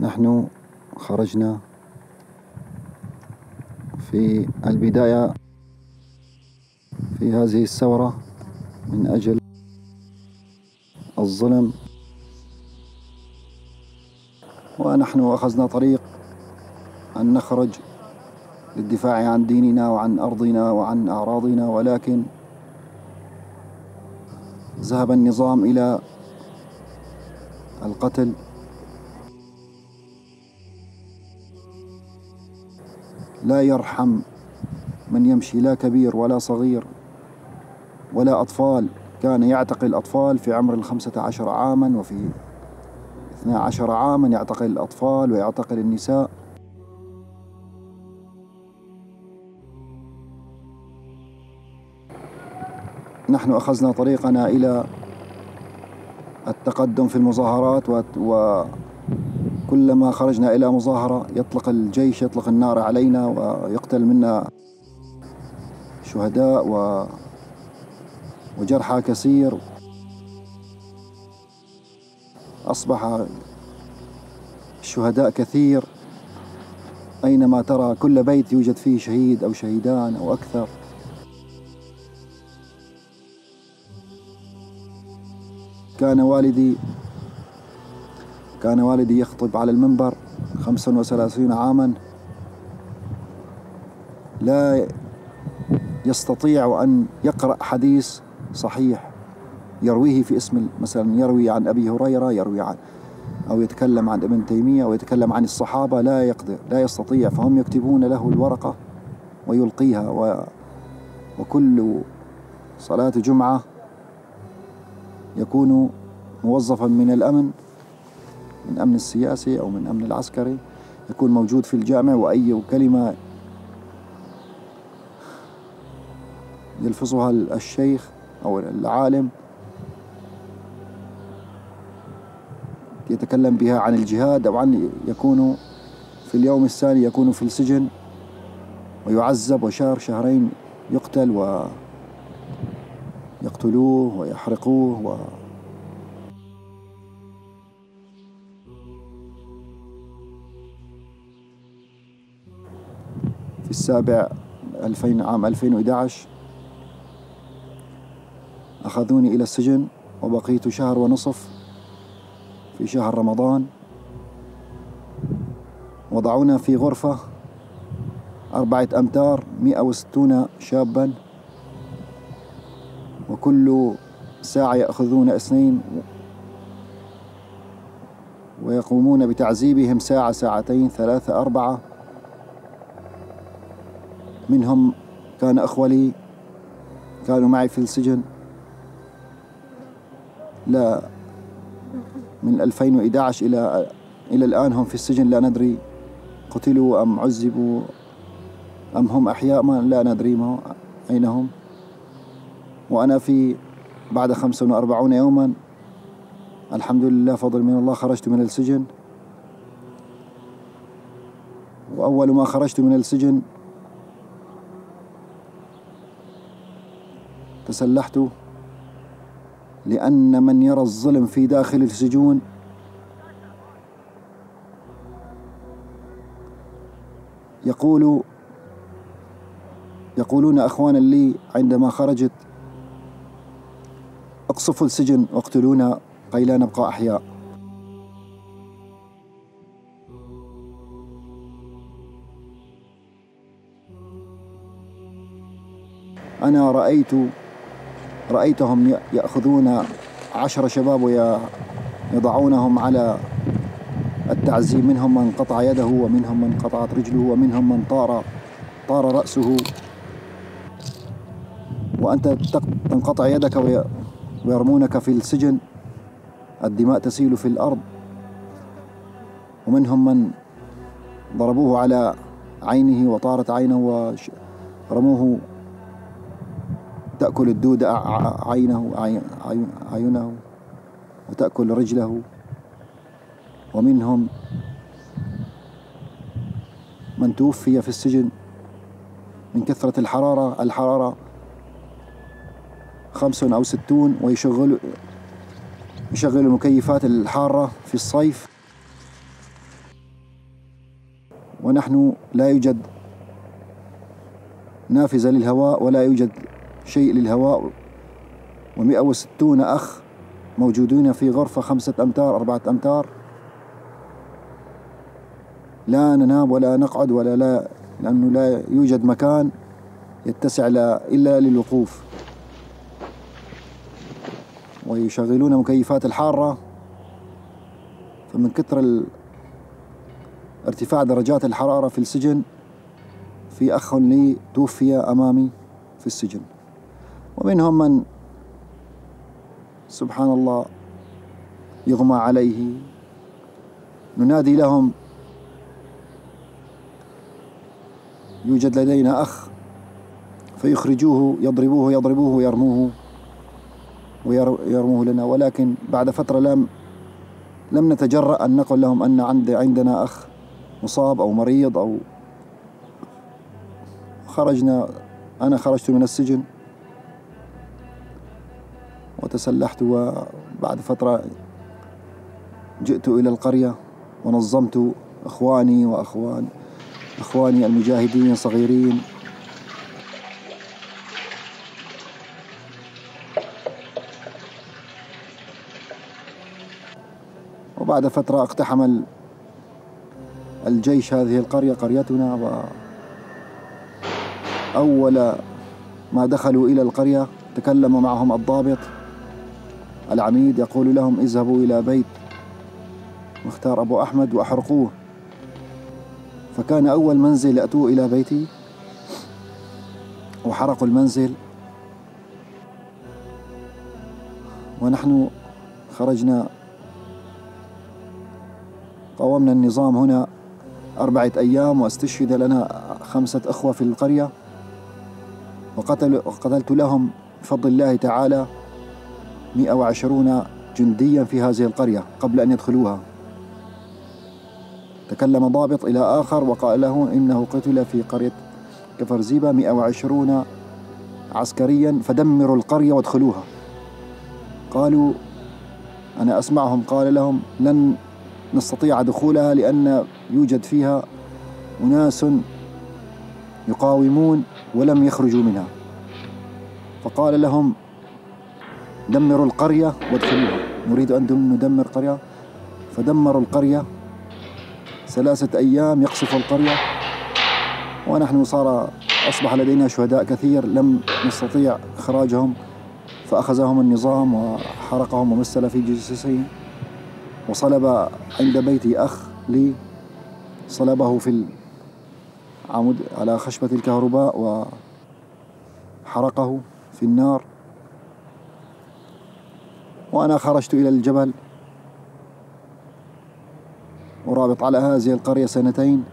نحن خرجنا في البداية في هذه الثورة من أجل الظلم. ونحن أخذنا طريق أن نخرج للدفاع عن ديننا وعن أرضنا وعن أعراضنا ولكن ذهب النظام إلى القتل لا يرحم من يمشي لا كبير ولا صغير ولا أطفال. كان يعتقل أطفال في عمر الخمسة عشر عاما وفي اثنا عشر عاما يعتقل الأطفال ويعتقل النساء. نحن أخذنا طريقنا إلى التقدم في المظاهرات وكلما خرجنا إلى مظاهرة يطلق الجيش يطلق النار علينا ويقتل منا شهداء و وجرحى كثير. أصبح الشهداء كثير. أينما ترى كل بيت يوجد فيه شهيد أو شهيدان أو أكثر. كان والدي كان والدي يخطب على المنبر خمسا وثلاثين عاما. لا يستطيع أن يقرأ حديث صحيح يرويه في اسم مثلا يروي عن أبي هريرة يروي عن أو يتكلم عن ابن تيمية أو يتكلم عن الصحابة. لا يقدر لا يستطيع. فهم يكتبون له الورقة ويلقيها. و وكل صلاة جمعة يكون موظفا من الأمن. من أمن السياسي أو من أمن العسكري يكون موجود في الجامع وأي كلمة يلفظها الشيخ أو العالم يتكلم بها عن الجهاد أو عن يكون في اليوم الثاني يكون في السجن ويعذب وشهر شهرين يقتل و يقتلوه ويحرقوه و في السابع 2000 عام 2011 أخذوني إلى السجن وبقيت شهر ونصف في شهر رمضان. وضعونا في غرفة أربعة أمتار مئة وستون شابا. وكل ساعة يأخذون اثنين ويقومون بتعذيبهم ساعة ساعتين ثلاثة أربعة. منهم كان أخوة لي كانوا معي في السجن. لا من 2011 إلى إلى الآن هم في السجن لا ندري قتلوا أم عذبوا أم هم أحياء ما لا ندري ما أين هم. وأنا في بعد 45 يوما الحمد لله فضل من الله خرجت من السجن. وأول ما خرجت من السجن تسلحت لأن من يرى الظلم في داخل السجون يقول يقولون أخوانا لي عندما خرجت اقصفوا السجن واقتلونا كي لا نبقى أحياء. أنا رأيت رأيتهم يأخذون عشر شباب ويضعونهم على التعذيب منهم من قطع يده ومنهم من قطعت رجله ومنهم من طار طار رأسه. وأنت تنقطع يدك ويرمونك في السجن الدماء تسيل في الأرض. ومنهم من ضربوه على عينه وطارت عينه ورموه تأكل الدودة عينه عينه وتأكل رجله ومنهم من توفي في السجن من كثرة الحرارة. الحرارة خمس أو ستون ويشغل يشغل المكيفات الحارة في الصيف. ونحن لا يوجد نافذة للهواء ولا يوجد شيء للهواء. ومئة وستون أخ موجودون في غرفة خمسة أمتار أربعة أمتار. لا ننام ولا نقعد ولا لا لأنه لا يوجد مكان يتسع إلا للوقوف. ويشغلون مكيفات الحارة. فمن كثر ارتفاع درجات الحرارة في السجن في أخ لي توفي أمامي في السجن. ومنهم من سبحان الله يغمى عليه. ننادي لهم يوجد لدينا أخ فيخرجوه يضربوه يضربوه ويرموه ويرموه لنا. ولكن بعد فترة لم لم نتجرأ أن نقول لهم أن عند عندنا أخ مصاب أو مريض أو خرجنا. أنا خرجت من السجن. وتسلحت وبعد فترة جئت إلى القرية ونظمت إخواني وأخوان إخواني المجاهدين صغيرين وبعد فترة اقتحم الجيش هذه القرية قريتنا و أول ما دخلوا إلى القرية تكلم معهم الضابط. العميد يقول لهم اذهبوا إلى بيت. مختار أبو أحمد وأحرقوه. فكان أول منزل أتوا إلى بيتي. وحرقوا المنزل. ونحن خرجنا. قاومنا النظام هنا أربعة أيام واستشهد لنا خمسة أخوة في القرية. وقتل وقتلت لهم بفضل الله تعالى. 120 جنديا في هذه القرية قبل أن يدخلوها. تكلم ضابط إلى آخر وقال له إنه قتل في قرية كفر زيبة 120 عسكريا فدمروا القرية وادخلوها. قالوا أنا أسمعهم. قال لهم لن نستطيع دخولها لأن يوجد فيها أناس يقاومون ولم يخرجوا منها. فقال لهم دمروا القرية وادخلوها. نريد أن ندمر قرية. فدمروا القرية. ثلاثة أيام يقصف القرية. ونحن صار أصبح لدينا شهداء كثير لم نستطيع إخراجهم. فأخذهم النظام وحرقهم ومثل في جثثهم وصلب عند بيتي أخ لي. صلبه في العمود على خشبة الكهرباء وحرقه في النار. وأنا خرجت إلى الجبل. ورابط على هذه القرية سنتين.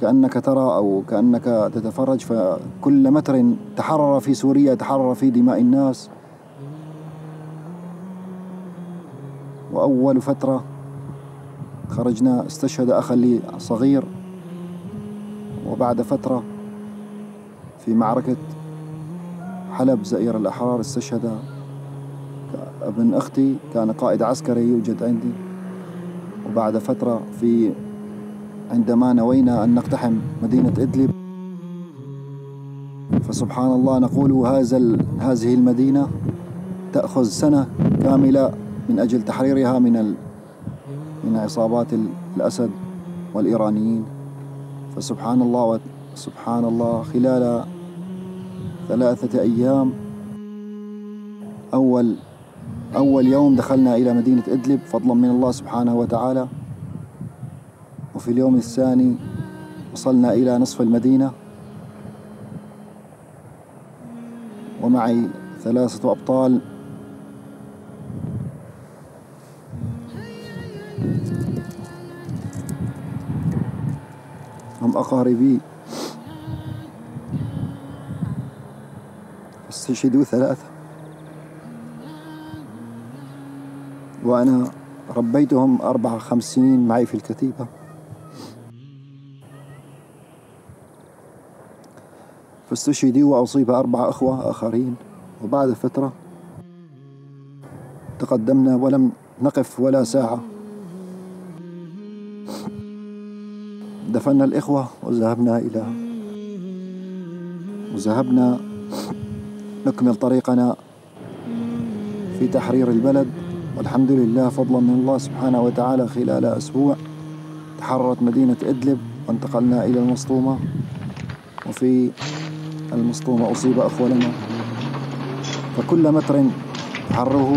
كأنك ترى أو كأنك تتفرج فكل متر تحرر في سوريا تحرر في دماء الناس. وأول فترة خرجنا استشهد أخا لي صغير. وبعد فترة في معركة حلب زئير الأحرار استشهد ابن أختي كان قائد عسكري يوجد عندي. وبعد فترة في عندما نوينا أن نقتحم مدينة إدلب فسبحان الله نقول هذا هذه المدينة تأخذ سنة كاملة من أجل تحريرها من من عصابات الأسد والإيرانيين. فسبحان الله سبحان الله خلال ثلاثة أيام. أول أول يوم دخلنا إلى مدينة إدلب فضلا من الله سبحانه وتعالى. وفي اليوم الثاني وصلنا إلى نصف المدينة. ومعي ثلاثة أبطال هم أقاربي. استشهدوا ثلاثة. وأنا ربيتهم أربع خمس سنين معي في الكتيبة. فاستشهدوا وأصيب أربع أخوة آخرين. وبعد فترة تقدمنا ولم نقف ولا ساعة. دفنا الإخوة وذهبنا إلى وذهبنا نكمل طريقنا في تحرير البلد. والحمد لله فضلا من الله سبحانه وتعالى خلال أسبوع تحررت مدينة إدلب وانتقلنا إلى المسطومة وفي المسطومة أصيب أخوة لنا. فكل متر تحرره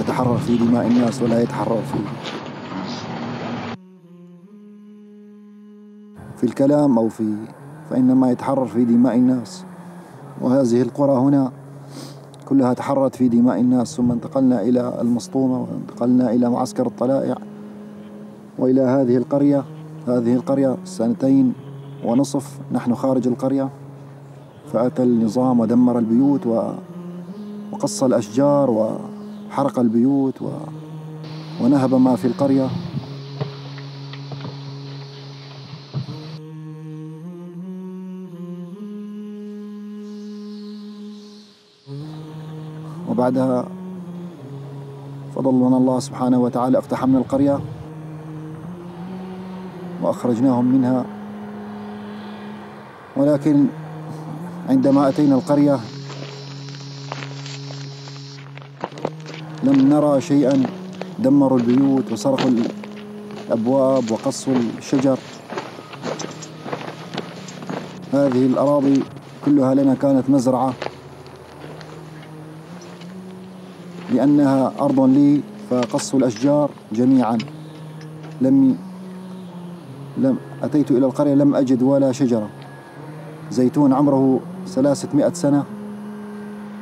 يتحرر في دماء الناس ولا يتحرر في في الكلام أو في فإنما يتحرر في دماء الناس. وهذه القرى هنا كلها تحررت في دماء الناس ثم انتقلنا إلى المسطومة وانتقلنا إلى معسكر الطلائع. وإلى هذه القرية هذه القرية سنتين ونصف نحن خارج القرية. فأتى النظام ودمر البيوت وقص الأشجار وحرق البيوت و... ونهب ما في القرية. وبعدها فضل من الله سبحانه وتعالى اقتحمنا القرية وأخرجناهم منها. ولكن عندما أتينا القرية لم نرى شيئا. دمروا البيوت وسرقوا الأبواب وقصوا الشجر. هذه الأراضي كلها لنا كانت مزرعة. لأنها أرض لي فقصوا الأشجار جميعا. لم لم أتيت إلى القرية لم أجد ولا شجرة. زيتون عمره ثلاثمائة سنة.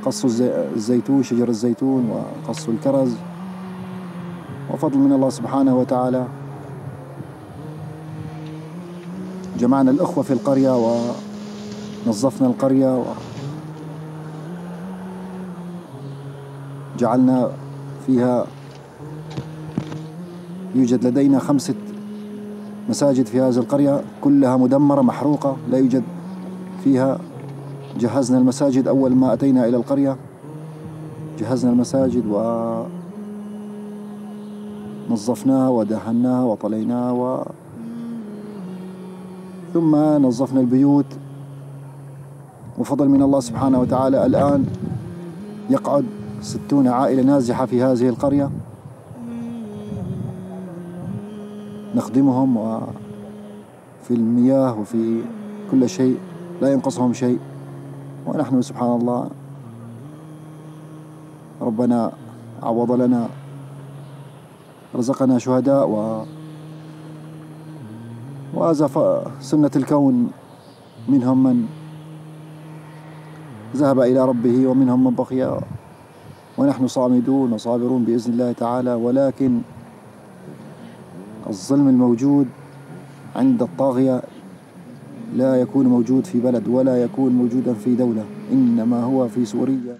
قصوا الزيتون شجر الزيتون وقصوا الكرز. وفضل من الله سبحانه وتعالى. جمعنا الأخوة في القرية ونظفنا القرية وجعلنا فيها يوجد لدينا خمسة مساجد في هذه القرية كلها مدمرة محروقة لا يوجد فيها. جهزنا المساجد أول ما أتينا إلى القرية. جهزنا المساجد و نظفناها ودهناها وطليناها و... ثم نظفنا البيوت. وفضل من الله سبحانه وتعالى الآن يقعد ستون عائلة نازحة في هذه القرية. نخدمهم وفي المياه وفي كل شيء لا ينقصهم شيء. ونحن سبحان الله ربنا عوض لنا رزقنا شهداء و وهذا سنة الكون. منهم من ذهب إلى ربه ومنهم من بقي. ونحن صامدون وصابرون بإذن الله تعالى ولكن الظلم الموجود عند الطاغية لا يكون موجود في بلد ولا يكون موجودا في دولة إنما هو في سوريا.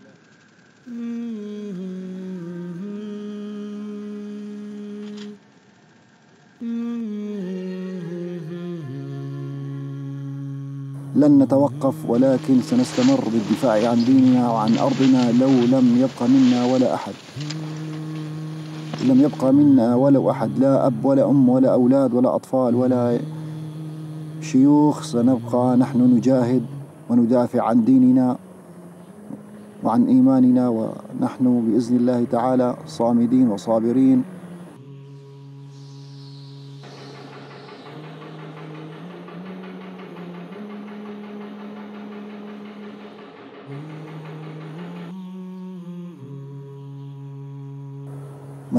لن نتوقف ولكن سنستمر بالدفاع عن ديننا وعن أرضنا لو لم يبق منا ولا أحد. لم يبقى منا ولو أحد لا أب ولا أم ولا أولاد ولا أطفال ولا شيوخ. سنبقى نحن نجاهد وندافع عن ديننا وعن إيماننا ونحن بإذن الله تعالى صامدين وصابرين.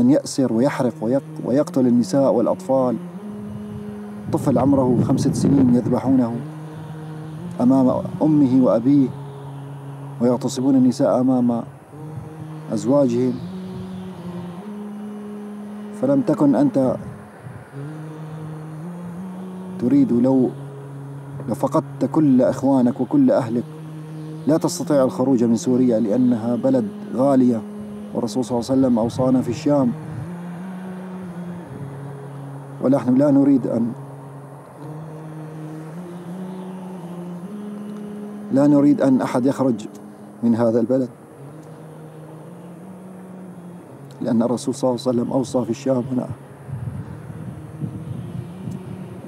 يأسر ويحرق ويقتل النساء والأطفال. طفل عمره خمسة سنين يذبحونه أمام أمه وأبيه ويغتصبون النساء أمام أزواجهم. فلم تكن أنت تريد لو لو فقدت كل إخوانك وكل أهلك. لا تستطيع الخروج من سوريا لأنها بلد غالية. والرسول صلى الله عليه وسلم أوصانا في الشام. ونحن لا نريد أن لا نريد أن أحد يخرج من هذا البلد. لأن الرسول صلى الله عليه وسلم أوصى في الشام هنا.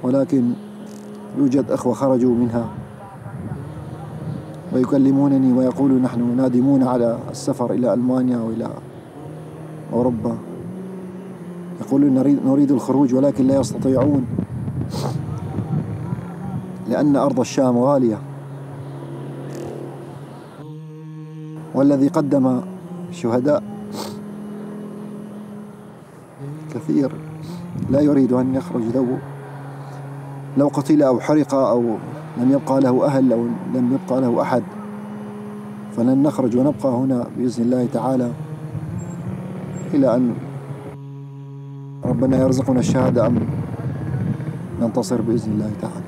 ولكن يوجد أخوة خرجوا منها. ويكلمونني ويقولوا نحن نادمون على السفر إلى ألمانيا وإلى أوروبا. يقولون نريد, نريد الخروج ولكن لا يستطيعون لأن أرض الشام غالية. والذي قدم شهداء كثير لا يريد أن يخرج لو لو قتل أو حرق أو لم يبقى له أهل أو لم يبقى له أحد فلن نخرج ونبقى هنا بإذن الله تعالى إلى أن ربنا يرزقنا الشهادة أم ننتصر بإذن الله تعالى.